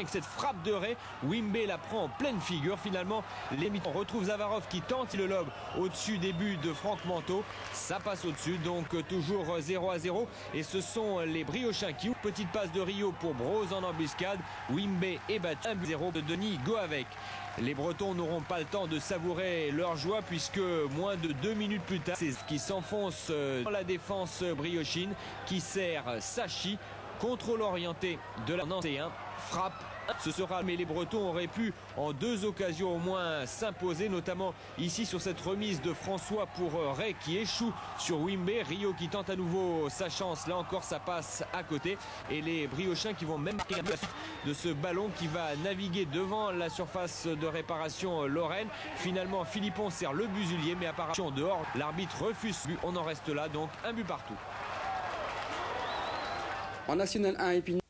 Avec cette frappe de Ray, Wimbe la prend en pleine figure. Finalement, les mitons retrouvent Zavarov qui tente le lobe au-dessus des buts de Franck Manteau. Ça passe au-dessus, donc toujours 0 à 0. Et ce sont les Briochins qui. Petite passe de Rio pour Brose en embuscade. Wimbe est battu 1-0 de Denis Go avec. Les Bretons n'auront pas le temps de savourer leur joie puisque moins de deux minutes plus tard, c'est ce qui s'enfonce dans la défense briochine qui sert Sachi Contrôle orienté de la 1 frappe. Ce sera, mais les Bretons auraient pu en deux occasions au moins s'imposer, notamment ici sur cette remise de François pour Ray qui échoue sur Wimbe. Rio qui tente à nouveau sa chance. Là encore, ça passe à côté. Et les Briochins qui vont même marquer de ce ballon qui va naviguer devant la surface de réparation Lorraine. Finalement, Philippon sert le busulier, mais apparemment dehors. L'arbitre refuse. On en reste là, donc un but partout. En National 1 Épinay.